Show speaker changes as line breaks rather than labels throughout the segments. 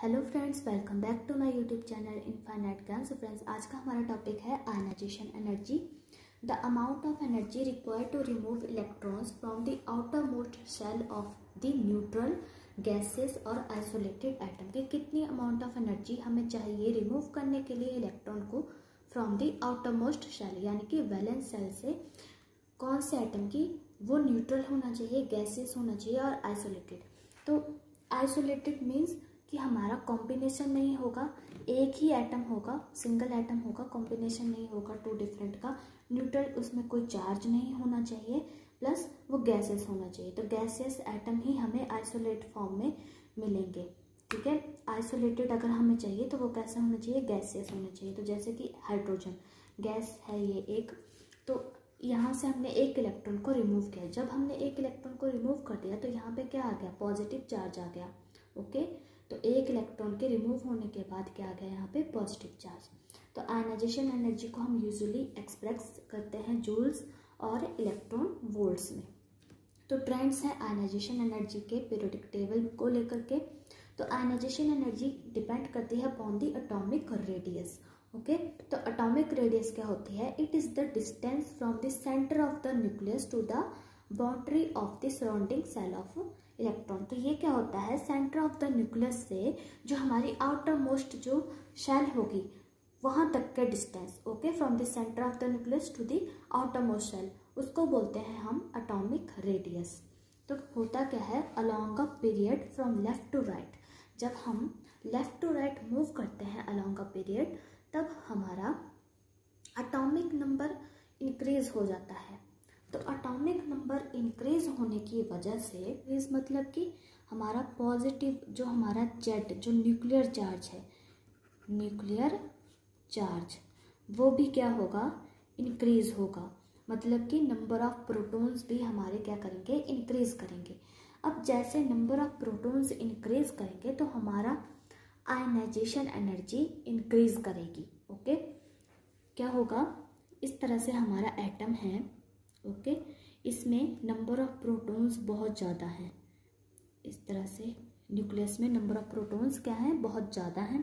Hello friends welcome back to my YouTube channel infinite Gyan so friends आज का हमारा topic है ionization energy the amount of energy required to remove electrons from the outer most shell of the neutral gases और isolated atom की कितनी amount of energy हमें चाहिए remove करने के लिए इलेक्ट्रॉन को from the outer most shell यानी कि वैलेंस सेल से कौन से आइटम की? वो न्यूट्रल होना चाहिए गैसेस होना चाहिए और आइसोलेटेड तो आइसोलेटेड मीन्स कि हमारा कॉम्बिनेशन नहीं होगा, एक ही एटम होगा सिंगल एटम होगा कॉम्बिनेशन नहीं होगा टू डिफरेंट का न्यूट्रल उसमें कोई चार्ज नहीं होना चाहिए प्लस वो गैसेस होना चाहिए। तो गैसेस एटम ही हमें आइसोलेट फॉर्म में मिलेंगे, ठीक है? आइसोलेटेड अगर हमें चाहिए तो वो कैसे होना चाहिए? गैसेस होना चाहिए। तो जैसे कि हाइड्रोजन गैस है ये एक। तो यहाँ से हमने एक इलेक्ट्रॉन को रिमूव किया। जब हमने एक इलेक्ट्रॉन को रिमूव कर दिया तो यहाँ पे क्या आ गया? पॉजिटिव चार्ज आ गया ओके तो एक इलेक्ट्रॉन के रिमूव होने के बाद क्या आ गया यहाँ पे पॉजिटिव चार्ज तो आयनाइजेशन एनर्जी को हम यूजुअली एक्सप्रेस करते हैं जूल्स और इलेक्ट्रॉन वोल्ट्स में. तो ट्रेंड्स हैं आयनाइजेशन एनर्जी के पीरियोडिक टेबल को लेकर के. तो आयनाइजेशन एनर्जी डिपेंड करती है upon the atomic radius okay तो अटोमिक रेडियस क्या होती है? It is the distance from the centre of the nucleus to the boundary of the surrounding shell of electron तो ये क्या होता है? सेंटर ऑफ़ द न्यूक्लियस से जो हमारी आउटर मोस्ट जो शेल होगी, वहाँ तक के distance okay from the centre of the nucleus to the outer most shell उसको बोलते हैं हम अटोमिक रेडियस तो होता क्या है? Along a period from left to right जब हम लेफ़्ट टू राइट मूव करते हैं अलॉन्ग अ पीरियड तब हमारा अटोमिक नंबर इंक्रीज हो जाता है। तो अटोमिक नंबर इंक्रीज होने की वजह से इस मतलब कि हमारा पॉजिटिव जो हमारा जेड जो न्यूक्लियर चार्ज है न्यूक्लियर चार्ज वो भी क्या होगा? इंक्रीज होगा। मतलब कि नंबर ऑफ़ प्रोटॉन्स भी हमारे क्या करेंगे? इंक्रीज करेंगे। अब जैसे नंबर ऑफ़ प्रोटॉन्स इंक्रीज करेंगे तो हमारा आयनाइजेशन एनर्जी इंक्रीज करेगी। ओके क्या होगा? इस तरह से हमारा एटम है। ओके? इसमें नंबर ऑफ़ प्रोटॉन्स बहुत ज़्यादा हैं। इस तरह से न्यूक्लियस में नंबर ऑफ़ प्रोटॉन्स क्या है? बहुत ज़्यादा हैं।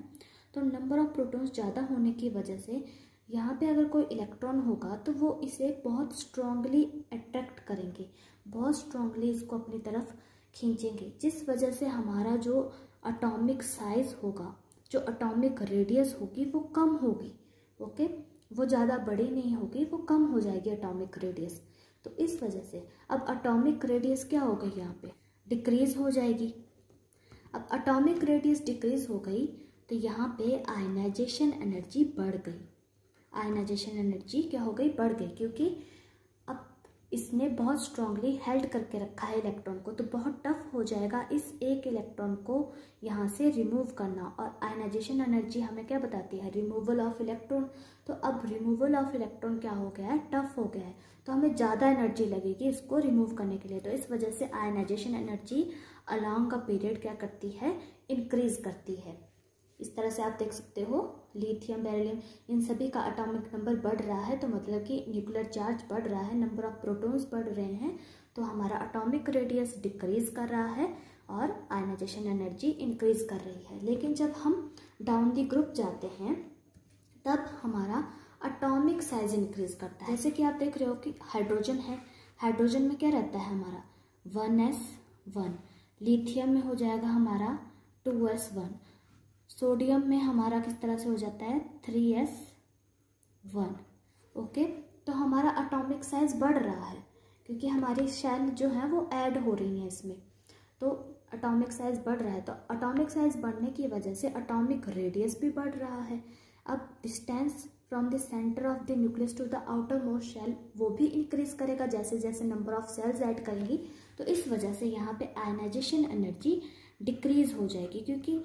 तो नंबर ऑफ़ प्रोटॉन्स ज़्यादा होने की वजह से यहाँ पे अगर कोई इलेक्ट्रॉन होगा तो वो इसे बहुत स्ट्रांगली अट्रैक्ट करेंगे। बहुत स्ट्रांगली इसको अपनी तरफ़ खींचेंगे। जिस वजह से हमारा जो अटोमिक साइज़ होगा, जो अटोमिक रेडियस होगी, वो कम होगी। ओके? वो ज़्यादा बड़ी नहीं होगी, वो कम हो जाएगी अटोमिक रेडियस तो इस वजह से अब अटोमिक रेडियस क्या हो गई यहाँ पे? डिक्रीज हो जाएगी। अब अटोमिक रेडियस डिक्रीज हो गई तो यहाँ पे आयनाइजेशन एनर्जी बढ़ गई। आयनाइजेशन एनर्जी क्या हो गई? बढ़ गई, क्योंकि इसने बहुत स्ट्रांगली हेल्ड करके रखा है इलेक्ट्रॉन को तो बहुत टफ हो जाएगा इस एक इलेक्ट्रॉन को यहाँ से रिमूव करना। और आयनाइजेशन एनर्जी हमें क्या बताती है? रिमूवल ऑफ़ इलेक्ट्रॉन तो अब रिमूवल ऑफ़ इलेक्ट्रॉन क्या हो गया है? टफ हो गया है। तो हमें ज़्यादा एनर्जी लगेगी इसको रिमूव करने के लिए। तो इस वजह से आयनाइजेशन एनर्जी अलॉन्ग का पीरियड क्या करती है? इंक्रीज करती है। इस तरह से आप देख सकते हो लिथियम बेरिलियम इन सभी का अटोमिक नंबर बढ़ रहा है तो मतलब कि न्यूक्लियर चार्ज बढ़ रहा है नंबर ऑफ़ प्रोटॉन्स बढ़ रहे हैं तो हमारा अटोमिक रेडियस डिक्रीज कर रहा है और आयनाइजेशन एनर्जी इंक्रीज कर रही है। लेकिन जब हम डाउन दी ग्रुप जाते हैं, तब हमारा अटोमिक साइज़ इंक्रीज करता है। जैसे कि आप देख रहे हो कि हाइड्रोजन है। हाइड्रोजन में क्या रहता है हमारा? वन एस वन लिथियम में हो जाएगा हमारा टू एस वन सोडियम में हमारा किस तरह से हो जाता है? Three s one. ओके? तो हमारा अटोमिक साइज़ बढ़ रहा है, क्योंकि हमारी शेल जो है वो ऐड हो रही है इसमें। तो अटोमिक साइज़ बढ़ रहा है तो अटोमिक साइज़ बढ़ने की वजह से अटोमिक रेडियस भी बढ़ रहा है। अब distance from the centre of the nucleus to the outer most shell वो भी इंक्रीज करेगा जैसे जैसे नंबर ऑफ़ सेल्स ऐड करेंगी तो इस वजह से यहाँ पे आयनाइजेशन एनर्जी डिक्रीज हो जाएगी, क्योंकि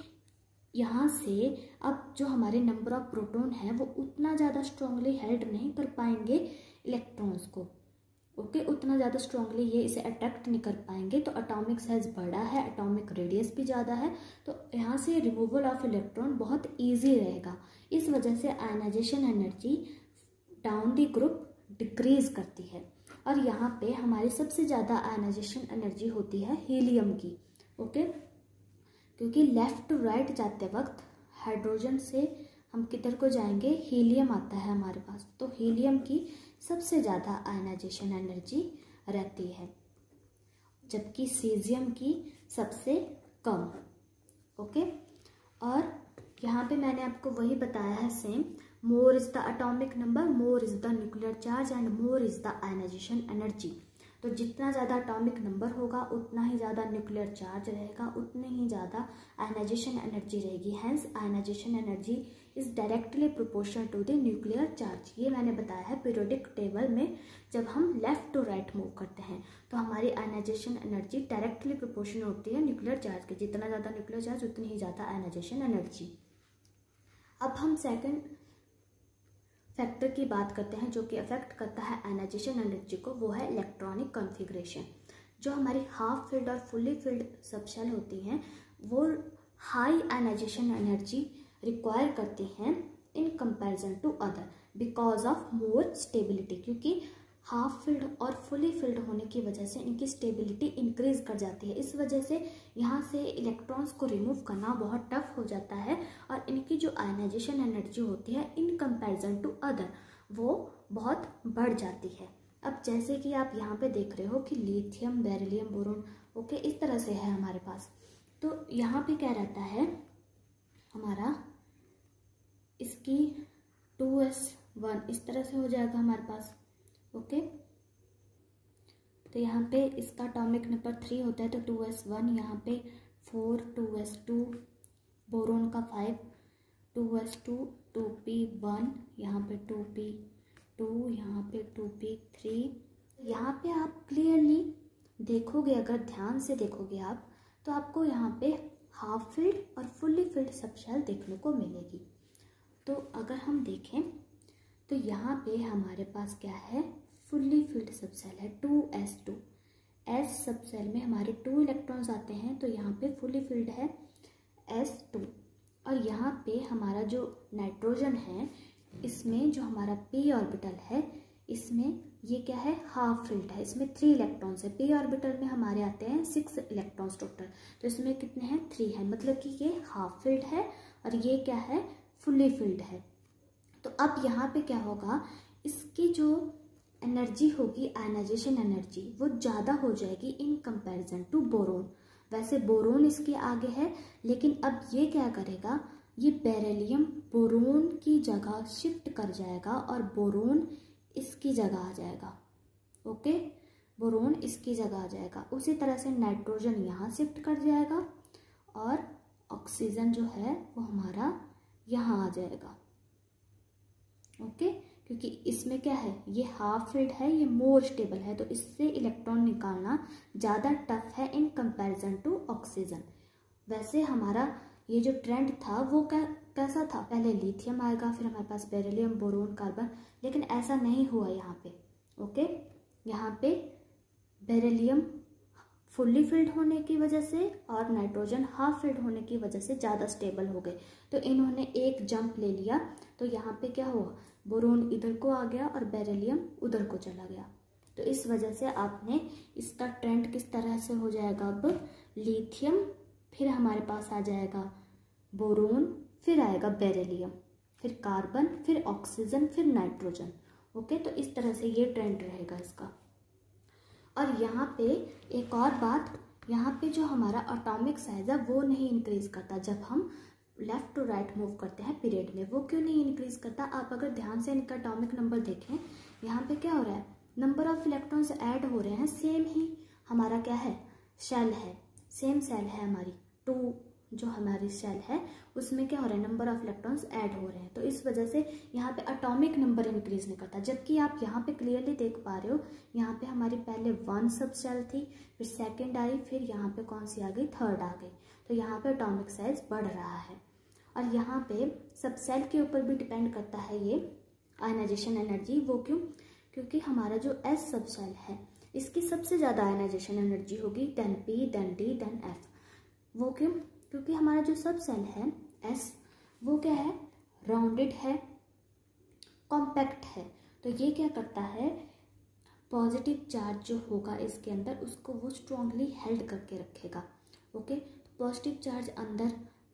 यहाँ से अब जो हमारे नंबर ऑफ़ प्रोटॉन है वो उतना ज़्यादा स्ट्रांगली हेल्ड नहीं कर पाएँगे इलेक्ट्रॉन्स को। ओके okay, उतना ज़्यादा स्ट्रांगली ये इसे अट्रैक्ट नहीं कर पाएँगे तो अटोमिक साइज़ बड़ा है अटोमिक रेडियस भी ज़्यादा है तो यहाँ से रिमूवल ऑफ़ इलेक्ट्रॉन बहुत ईजी रहेगा। इस वजह से ionization energy down the group decrease करती है। और यहाँ पे हमारी सबसे ज़्यादा आयनाइजेशन एनर्जी होती है हीलियम की। Okay okay? क्योंकि लेफ़्ट टू राइट जाते वक्त हाइड्रोजन से हम किधर को जाएँगे? हीलियम आता है हमारे पास। तो हीलियम की सबसे ज़्यादा आयनाइजेशन एनर्जी रहती है, जबकि सीजियम की सबसे कम। ओके और यहाँ पे मैंने आपको वही बताया है same more is the atomic number more is the nuclear charge and more is the ionization energy तो जितना ज़्यादा अटोमिक नंबर होगा, उतना ही ज़्यादा न्यूक्लियर चार्ज रहेगा, उतनी ही ज़्यादा आयनाइजेशन एनर्जी रहेगी। Hence ionization energy is directly proportional to the nuclear charge ये मैंने बताया है पीरियोडिक टेबल में, जब हम लेफ़्ट टू राइट मूव करते हैं तो हमारी आयनाइजेशन एनर्जी डायरेक्टली प्रोपोर्शनल होती है न्यूक्लियर चार्ज के। जितना ज़्यादा न्यूक्लियर चार्ज उतनी ही ज़्यादा आयनाइजेशन एनर्जी अब हम सेकेंड फैक्टर की बात करते हैं जो कि अफेक्ट करता है आयनाइजेशन एनर्जी को, वो है इलेक्ट्रॉनिक कॉन्फ़िगरेशन जो हमारी हाफ़ फ़ील्ड और फुल्ली फ़ील्ड सबशेल होती हैं, वो हाई आयनाइजेशन एनर्जी रिक्वायर करती हैं in comparison to other because of more stability क्योंकि हाफ़ फिल्ड और फुली फिल्ड होने की वजह से इनकी स्टेबिलिटी इंक्रीज कर जाती है। इस वजह से यहाँ से इलेक्ट्रॉन्स को रिमूव करना बहुत टफ हो जाता है और इनकी जो आयनाइजेशन एनर्जी होती है इन कंपैरिजन टू अदर वो बहुत बढ़ जाती है। अब जैसे कि आप यहाँ पे देख रहे हो कि लिथियम बेरिलियम बोरोन ओके इस तरह से है हमारे पास। तो यहाँ पे क्या रहता है? हमारा इसकी टू एस वन इस तरह से हो जाएगा हमारे पास। ओके? तो यहाँ पे इसका अटोमिक नंबर थ्री होता है तो टू एस वन यहाँ पे four two s two boron का five two s two two p one यहाँ पे टू पी टू यहाँ पे टू पी थ्री यहाँ पे आप क्लियरली देखोगे, अगर ध्यान से देखोगे आप तो आपको यहाँ पे हाफ़ फ़ील्ड और फुल्ली फ़ील्ड सबशेल देखने को मिलेगी। तो अगर हम देखें तो यहाँ पे हमारे पास क्या है? फुल्ली फिल्ड सबसेल है, two s two. S subshell में हमारे टू इलेक्ट्रॉन्स आते हैं तो यहाँ पे फुल्ली फिल्ड है एस टू। और यहाँ पे हमारा जो नाइट्रोजन है, इसमें जो हमारा पी ऑर्बिटल है, इसमें ये क्या है? हाफ़ फिल्ड है। इसमें थ्री इलेक्ट्रॉन्स है। पी ऑर्बिटल में हमारे आते हैं सिक्स इलेक्ट्रॉन्स टोटल तो इसमें कितने हैं? थ्री है। मतलब कि ये हाफ़ फिल्ड है और ये क्या है? फुल्ली फिल्ड है। तो अब यहाँ पे क्या होगा? इसकी जो एनर्जी होगी आयनाइजेशन एनर्जी वो ज़्यादा हो जाएगी इन कंपैरिजन टू बोरोन वैसे बोरोन इसके आगे है, लेकिन अब ये क्या करेगा? ये बेरेलियम बोरोन की जगह शिफ्ट कर जाएगा और बोरोन इसकी जगह आ जाएगा। ओके बोरोन इसकी जगह आ जाएगा। उसी तरह से नाइट्रोजन यहाँ शिफ्ट कर जाएगा और ऑक्सीजन जो है वो हमारा यहाँ आ जाएगा। ओके क्योंकि इसमें क्या है? ये हाफ़ फिल्ड है, ये मोर स्टेबल है तो इससे इलेक्ट्रॉन निकालना ज़्यादा टफ है इन कंपैरिजन टू ऑक्सीजन वैसे हमारा ये जो ट्रेंड था, वो क्या कैसा था? पहले लिथियम आएगा, फिर हमारे पास बेरिलियम बोरोन कार्बन लेकिन ऐसा नहीं हुआ यहाँ पे ओके यहाँ पे बेरिलियम फुल्ली फिल्ड होने की वजह से और नाइट्रोजन हाफ़ फिल्ड होने की वजह से ज़्यादा स्टेबल हो गए। तो इन्होंने एक जंप ले लिया तो यहाँ पे क्या हुआ? बोरोन इधर को आ गया और बेरिलियम उधर को चला गया। तो इस वजह से आपने इसका ट्रेंड किस तरह से हो जाएगा? अब लिथियम फिर हमारे पास आ जाएगा बोरोन, फिर आएगा बेरिलियम, फिर कार्बन फिर ऑक्सीजन फिर नाइट्रोजन ओके तो इस तरह से ये ट्रेंड रहेगा इसका। और यहाँ पे एक और बात, यहाँ पे जो हमारा अटोमिक साइज़ है, वो नहीं इंक्रीज करता। जब हम लेफ़्ट टू राइट मूव करते हैं पीरियड में। वो क्यों नहीं इंक्रीज करता? आप अगर ध्यान से इनका अटोमिक नंबर देखें, यहाँ पे क्या हो रहा है? नंबर ऑफ़ इलेक्ट्रॉन्स ऐड हो रहे हैं सेम ही हमारा क्या है? शेल है। सेम सेल है हमारी। टू जो हमारी सेल है, उसमें क्या हो रहा है? नंबर ऑफ़ इलेक्ट्रॉन्स ऐड हो रहे हैं। तो इस वजह से यहाँ पे अटोमिक नंबर इंक्रीज नहीं करता। जबकि आप यहाँ पे क्लियरली देख पा रहे हो, यहाँ पे हमारी पहले वन सब सेल थी, फिर सेकंड आई, फिर यहाँ पे कौन सी आ गई? थर्ड आ गई। तो यहाँ पे अटोमिक साइज़ बढ़ रहा है। और यहाँ पे सब सेल के ऊपर भी डिपेंड करता है ये आयनाइजेशन एनर्जी वो क्यों? क्योंकि हमारा जो एस सब सेल है, इसकी सबसे ज़्यादा आयनाइजेशन एनर्जी होगी then p then d then f वो क्यों? क्योंकि हमारा जो सब सेल है एस वो क्या है? राउंडेड है कॉम्पैक्ट है। तो ये क्या करता है? पॉजिटिव चार्ज जो होगा इसके अंदर, उसको वो स्ट्रांगली हेल्ड करके रखेगा। ओके पॉजिटिव चार्ज अंदर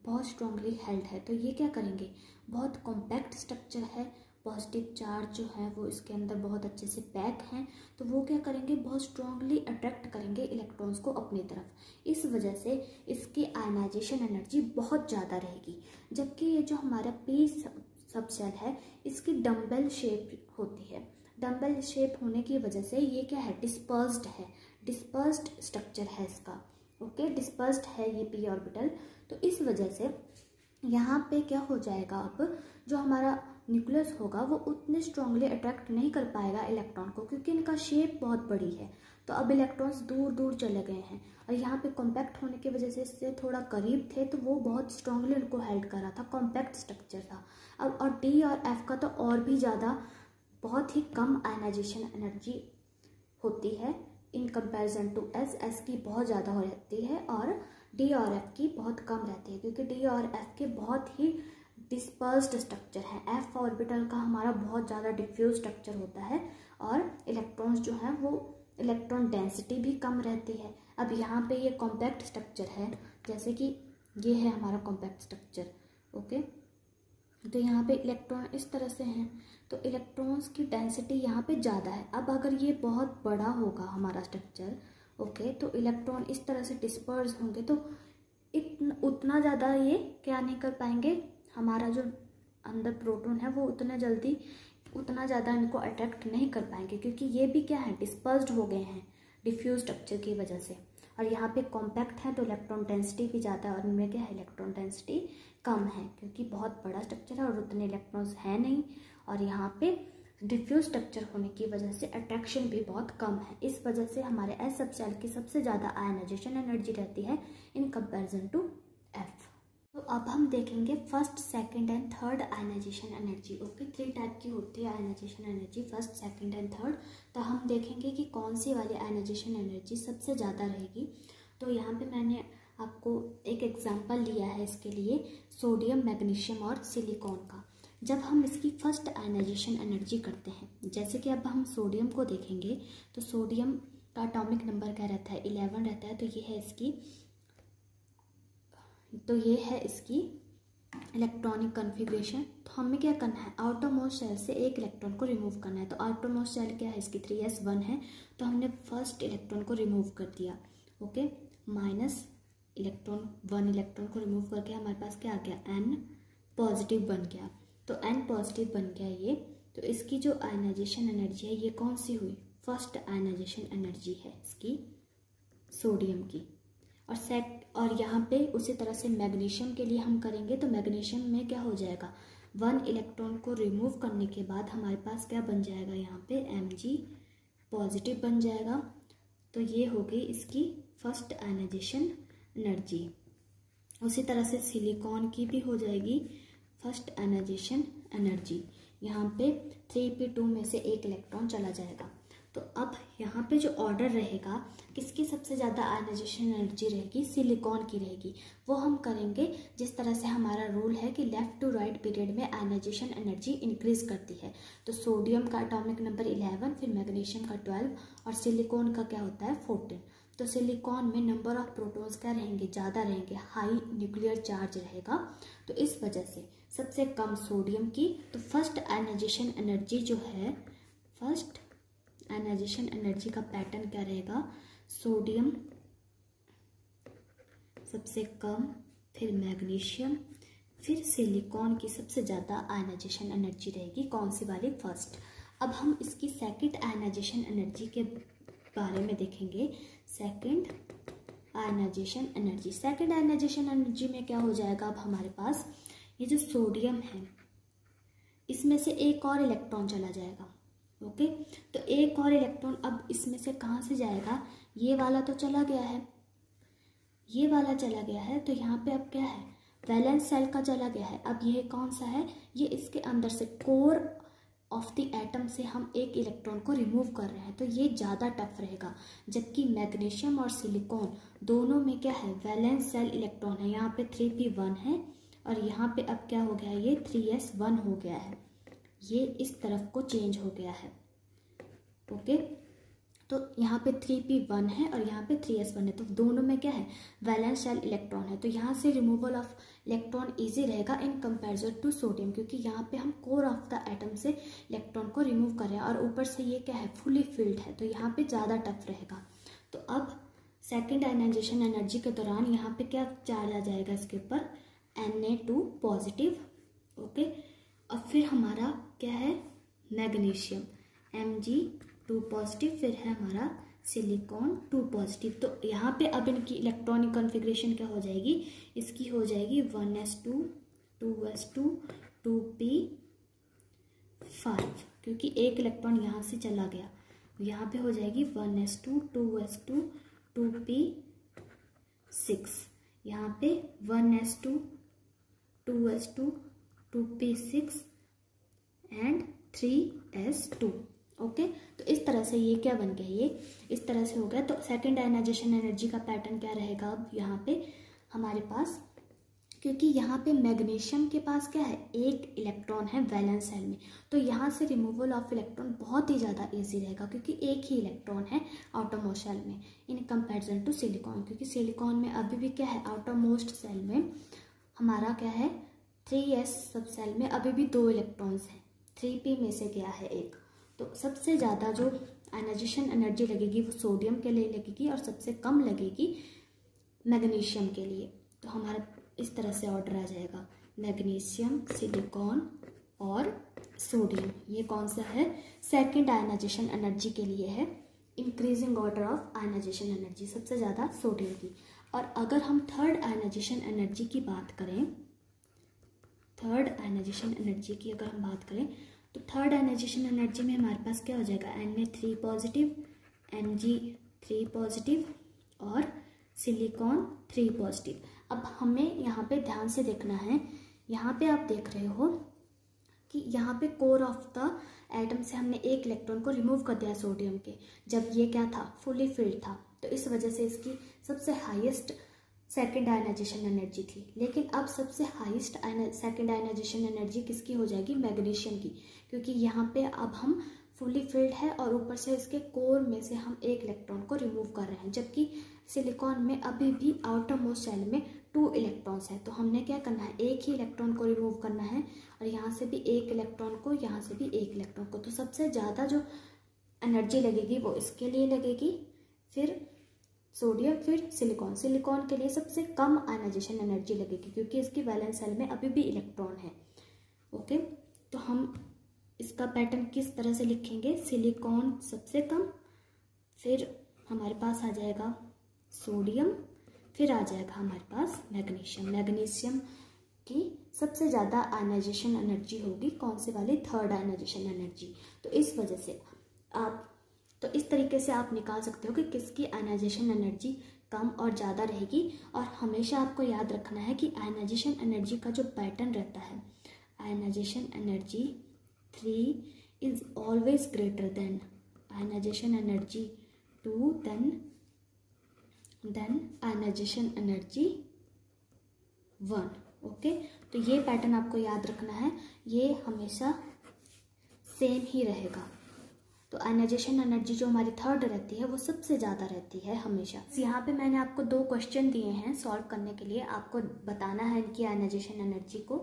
बहुत स्ट्रांगली हेल्ड है। तो ये क्या करेंगे? बहुत कॉम्पैक्ट स्ट्रक्चर है पॉजिटिव चार्ज जो है वो इसके अंदर बहुत अच्छे से पैक हैं। तो वो क्या करेंगे? बहुत स्ट्रांगली अट्रैक्ट करेंगे इलेक्ट्रॉन्स को अपनी तरफ़। इस वजह से इसकी आयनाइजेशन एनर्जी बहुत ज़्यादा रहेगी। जबकि ये जो हमारा पी सब सेल है, इसकी डम्बल शेप होती है। डम्बल शेप होने की वजह से ये क्या है? डिस्पर्स्ड है। डिस्पर्स्ड स्ट्रक्चर है इसका। ओके डिस्पर्स्ड है ये पी ऑर्बिटल तो इस वजह से यहाँ पे क्या हो जाएगा अब? जो हमारा न्यूक्लियस होगा, वो उतने स्ट्रांगली अट्रैक्ट नहीं कर पाएगा इलेक्ट्रॉन को, क्योंकि इनका शेप बहुत बड़ी है। तो अब इलेक्ट्रॉन्स दूर दूर चले गए हैं। और यहाँ पे कॉम्पैक्ट होने की वजह से इससे थोड़ा करीब थे तो वो बहुत स्ट्रांगली उनको हेल्ड कर रहा था कॉम्पैक्ट स्ट्रक्चर था। अब और डी और एफ़ का तो और भी ज़्यादा बहुत ही कम आयनाइजेशन एनर्जी होती है in comparison to s s की बहुत ज़्यादा हो जाती है और डी और एफ़ की बहुत कम रहती है, क्योंकि डी और एफ़ के बहुत ही डिस्पर्स्ड स्ट्रक्चर है। एफ़ ऑर्बिटल का हमारा बहुत ज़्यादा डिफ्यूज स्ट्रक्चर होता है और इलेक्ट्रॉन्स जो हैं वो इलेक्ट्रॉन डेंसिटी भी कम रहती है। अब यहाँ पे ये कॉम्पैक्ट स्ट्रक्चर है, जैसे कि ये है हमारा कॉम्पैक्ट स्ट्रक्चर ओके? तो यहाँ पे इलेक्ट्रॉन इस तरह से हैं। तो इलेक्ट्रॉन्स की डेंसिटी यहाँ पे ज़्यादा है। अब अगर ये बहुत बड़ा होगा हमारा स्ट्रक्चर ओके तो इलेक्ट्रॉन इस तरह से डिस्पर्स होंगे तो इतना, उतना ज़्यादा ये क्या नहीं कर पाएँगे? हमारा जो अंदर प्रोटोन है, वो उतना जल्दी, उतना ज़्यादा इनको अट्रैक्ट नहीं कर पाएँगे, क्योंकि ये भी क्या है डिस्पर्स्ड हो गए हैं डिफ्यूज स्ट्रक्चर की वजह से। और यहाँ पे कॉम्पैक्ट है तो इलेक्ट्रॉन डेंसिटी भी ज़्यादा है, और इनमें क्या है इलेक्ट्रॉन डेंसिटी कम है, क्योंकि बहुत बड़ा स्ट्रक्चर है, और उतने इलेक्ट्रॉन्स हैं नहीं। और यहाँ पे डिफ्यूज स्ट्रक्चर होने की वजह से अट्रैक्शन भी बहुत कम है। इस वजह से हमारे एस सब सेल की सबसे ज़्यादा आयनाइजेशन एनर्जी रहती है इन कंपैरिजन टू एफ़ तो अब हम देखेंगे first second and third ionization energy. Okay three type की होती है ionization energy first second and third तो हम देखेंगे कि कौन सी वाली आयनाइजेशन एनर्जी सबसे ज़्यादा रहेगी। तो यहाँ पे मैंने आपको एक एग्जांपल लिया है इसके लिए सोडियम मैग्नीशियम और सिलिकॉन का। जब हम इसकी फ़र्स्ट आयनाइजेशन एनर्जी करते हैं, जैसे कि अब हम सोडियम को देखेंगे तो सोडियम का अटोमिक नंबर क्या रहता है? इलेवन रहता है तो ये है इसकी तो ये है इसकी इलेक्ट्रॉनिक कन्फिग्रेशन तो हमें क्या करना है? आउटोमोस्ट सेल से एक इलेक्ट्रॉन को रिमूव करना है। तो आउटोमोस्ट सेल क्या है? इसकी थ्री एस वन है। तो हमने फ़र्स्ट इलेक्ट्रॉन को रिमूव कर दिया। Okay minus electron one electron को रिमूव करके हमारे पास क्या आ गया? एन पॉजिटिव बन गया। तो एन पॉजिटिव बन गया ये। तो इसकी जो आयनाइजेशन एनर्जी है, ये कौन सी हुई? फ़र्स्ट आयनाइजेशन एनर्जी है इसकी सोडियम की। और सेट और यहाँ पे उसी तरह से मैग्नीशियम के लिए हम करेंगे तो मैग्नीशियम में क्या हो जाएगा? वन इलेक्ट्रॉन को रिमूव करने के बाद हमारे पास क्या बन जाएगा? यहाँ पे एम पॉजिटिव बन जाएगा। तो ये होगी इसकी फ़र्स्ट आयनाइजेशन एनर्जी उसी तरह से सिलिकॉन की भी हो जाएगी। First ionization energy. यहाँ पे थ्री पी टू में से एक इलेक्ट्रॉन चला जाएगा। तो अब यहाँ पे जो ऑर्डर रहेगा, किसकी सबसे ज़्यादा आयनाइजेशन एनर्जी रहेगी? सिलिकॉन की रहेगी। वो हम करेंगे जिस तरह से हमारा रूल है कि लेफ़्ट टू राइट पीरियड में आयनाइजेशन एनर्जी इंक्रीज करती है। तो सोडियम का अटोमिक नंबर इलेवन, फिर मैग्नीशियम का ट्वेल्व और सिलिकॉन का क्या होता है? फोर्टीन। तो सिलिकॉन में नंबर ऑफ़ प्रोटॉन्स क्या रहेंगे? ज़्यादा रहेंगे। हाई न्यूक्लियर चार्ज रहेगा। तो इस वजह से सबसे कम सोडियम की तो फ़र्स्ट आयनाइजेशन एनर्जी जो है, फ़र्स्ट आयनाइजेशन एनर्जी का पैटर्न क्या रहेगा? सोडियम, सबसे कम, फिर मैग्नीशियम, फिर सिलिकॉन की सबसे ज़्यादा आयनाइजेशन एनर्जी रहेगी कौन सी वाली? फ़र्स्ट। अब हम इसकी सेकंड आयनाइजेशन एनर्जी के बारे में देखेंगे। Second ionization energy second ionization energy में क्या हो जाएगा अब हमारे पास? ये जो सोडियम है, इसमें से एक और इलेक्ट्रॉन चला जाएगा ओके तो एक और इलेक्ट्रॉन अब इसमें से कहाँ से जाएगा? ये वाला तो चला गया है, ये वाला चला गया है तो यहाँ पे अब क्या है? वैलेंस सेल का चला गया है। अब ये कौन सा है? ये इसके अंदर से कोर ऑफ़ द एटम से हम एक इलेक्ट्रॉन को रिमूव कर रहे हैं तो ये ज़्यादा टफ रहेगा। जबकि मैग्नीशियम और सिलिकॉन दोनों में क्या है? वैलेंस सेल इलेक्ट्रॉन है। यहाँ पे थ्री पी वन है और यहाँ पे अब क्या हो गया है? ये थ्री एस वन हो गया है। ये इस तरफ़ को चेंज हो गया है। ओके तो यहाँ पे थ्री पी वन है और यहाँ पे थ्री एस वन है। तो दोनों में क्या है? वैलेंस शेल इलेक्ट्रॉन है। तो यहाँ से रिमूवल ऑफ़ इलेक्ट्रॉन इजी रहेगा इन कंपेरिजन टू सोडियम क्योंकि यहाँ पे हम कोर ऑफ़ द एटम से इलेक्ट्रॉन को रिमूव कर रहे हैं और ऊपर से ये क्या है फुली फिल्ड है तो यहाँ पे ज़्यादा टफ रहेगा। तो अब सेकेंड आयनाइजेशन एनर्जी के दौरान यहाँ पे क्या चार्ज आ जाएगा इसके ऊपर? N A two positive okay और फिर हमारा क्या है? Magnesium M G two positive फिर है हमारा सिलिकॉन टू पॉजिटिव। तो यहाँ पे अब इनकी इलेक्ट्रॉनिक कॉन्फ़िगरेशन क्या हो जाएगी? इसकी हो जाएगी one s two two s two two p five, क्योंकि एक इलेक्ट्रॉन यहाँ से चला गया। यहाँ पे हो जाएगी one s two two s two two p six. यहाँ पे one s two two s two two p six, and three s two. Okay? तो इस तरह से ये क्या बन गया? ये इस तरह से हो गया। तो सेकेंड आयनाइजेशन एनर्जी का पैटर्न क्या रहेगा अब यहाँ पे हमारे पास? क्योंकि यहाँ पे मैग्नीशियम के पास क्या है? एक इलेक्ट्रॉन है वैलेंस सेल में। तो यहाँ से रिमूवल ऑफ़ इलेक्ट्रॉन बहुत ही ज़्यादा इजी रहेगा क्योंकि एक ही इलेक्ट्रॉन है आउटरमोस्ट सेल में इन कंपैरिजन टू सिलिकॉन क्योंकि सिलिकॉन में अभी भी क्या है? आउटरमोस्ट सेल में हमारा क्या है? थ्री एस सब सेल में अभी भी दो इलेक्ट्रॉन्स हैं। थ्री पी में से गया है एक? तो सबसे ज़्यादा जो आयनाइजेशन एनर्जी लगेगी वो सोडियम के लिए लगेगी और सबसे कम लगेगी मैग्नीशियम के लिए। तो हमारा इस तरह से ऑर्डर आ जाएगा। मैग्नीशियम, सिलिकॉन और सोडियम। ये कौन सा है? सेकंड आयनाइजेशन एनर्जी के लिए है। Increasing order of ionization energy सबसे ज़्यादा सोडियम की। और अगर हम थर्ड आयनाइजेशन एनर्जी की बात करें थर्ड आयनाइजेशन एनर्जी की अगर हम बात करें तो थर्ड आयनाइजेशन एनर्जी में हमारे पास क्या हो जाएगा? N A three positive N G three positive और सिलिकॉन थ्री पॉजिटिव अब हमें यहाँ पे ध्यान से देखना है। यहाँ पे आप देख रहे हो कि यहाँ पे कोर ऑफ़ द एटम से हमने एक इलेक्ट्रॉन को रिमूव कर दिया सोडियम के। जब ये क्या था? फुली फिल्ड था। तो इस वजह से इसकी सबसे हाईएस्ट सेकेंड आयनाइजेशन एनर्जी थी। लेकिन अब सबसे हाईएस्ट सेकेंड आयनाइजेशन एनर्जी किसकी हो जाएगी? मैग्नीशियम की। क्योंकि यहाँ पे अब हम फुली फिल्ड है और ऊपर से इसके कोर में से हम एक इलेक्ट्रॉन को रिमूव कर रहे हैं। जबकि सिलिकॉन में अभी भी आउटर मोस्ट सेल में टू इलेक्ट्रॉन्स है। तो हमने क्या करना है? एक ही इलेक्ट्रॉन को रिमूव करना है और यहाँ से भी एक इलेक्ट्रॉन को, यहाँ से भी एक इलेक्ट्रॉन को। तो सबसे ज़्यादा जो एनर्जी लगेगी वो इसके लिए लगेगी। फिर सोडियम, फिर सिलिकॉन। सिलिकॉन के लिए सबसे कम आयनाइजेशन एनर्जी लगेगी क्योंकि इसकी वैलेंस सेल में अभी भी इलेक्ट्रॉन है। ओके तो हम इसका पैटर्न किस तरह से लिखेंगे? सिलिकॉन सबसे कम, फिर हमारे पास आ जाएगा सोडियम, फिर आ जाएगा हमारे पास मैग्नीशियम। मैग्नीशियम की सबसे ज़्यादा आयनाइजेशन एनर्जी होगी कौन से वाली? थर्ड आयनाइजेशन एनर्जी तो इस वजह से आप तो इस तरीके से आप निकाल सकते हो कि किसकी आयनाइजेशन एनर्जी कम और ज़्यादा रहेगी। और हमेशा आपको याद रखना है कि आयनाइजेशन एनर्जी का जो पैटर्न रहता है ionisation energy three is always greater than ionisation energy two than than ionisation energy one okay तो ये पैटर्न आपको याद रखना है, ये हमेशा सेम ही रहेगा। तो आयनाइजेशन एनर्जी जो हमारी थर्ड रहती है, वो सबसे ज़्यादा रहती है हमेशा। यहाँ पे मैंने आपको दो क्वेश्चन दिए हैं सॉल्व करने के लिए। आपको बताना है इनकी आयनाइजेशन एनर्जी को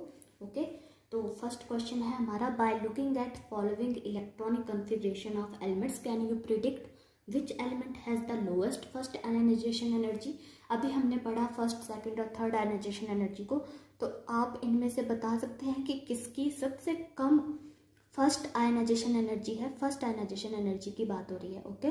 ओके तो फ़र्स्ट क्वेश्चन है हमारा by looking at following electronic configuration of elements can you predict which element has the lowest first ionisation energy अभी हमने पढ़ा फ़र्स्ट सेकेंड और थर्ड आयनाइजेशन एनर्जी को। तो आप इनमें से बता सकते हैं कि किसकी सबसे कम फ़र्स्ट आयनाइजेशन एनर्जी है, फ़र्स्ट आयनाइजेशन एनर्जी की बात हो रही है, ओके?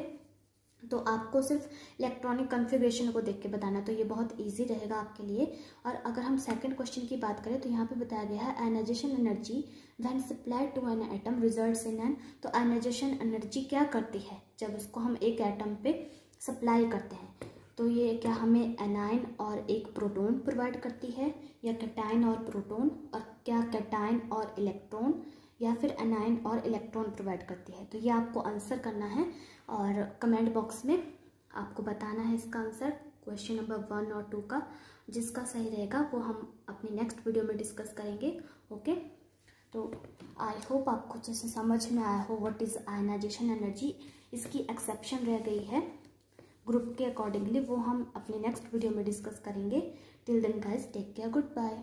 तो आपको सिर्फ़ इलेक्ट्रॉनिक कन्फिग्रेशन को देख के बताना तो ये बहुत इजी रहेगा आपके लिए। और अगर हम सेकंड क्वेश्चन की बात करें तो यहाँ पे बताया गया है, ionisation energy when supply to an atom results in an तो आयनाइजेशन एनर्जी क्या करती है? जब उसको हम एक एटम पे सप्लाई करते हैं तो ये क्या हमें एनाइन और एक प्रोटोन प्रोवाइड करती है, या कैटाइन और प्रोटोन और क्या कैटाइन और इलेक्ट्रॉन या फिर एनाइन और इलेक्ट्रॉन प्रोवाइड करती है। तो ये आपको आंसर करना है और कमेंट बॉक्स में आपको बताना है इसका आंसर क्वेश्चन नंबर वन और टू का। जिसका सही रहेगा वो हम अपनी नेक्स्ट वीडियो में डिस्कस करेंगे ओके तो आई होप आपको जैसे समझ में आया हो व्हाट इज़ आयनाइजेशन एनर्जी इसकी एक्सेप्शन रह गई है। ग्रुप के अकॉर्डिंगली वो हम अपने नेक्स्ट वीडियो में डिस्कस करेंगे। Till then guys take care goodbye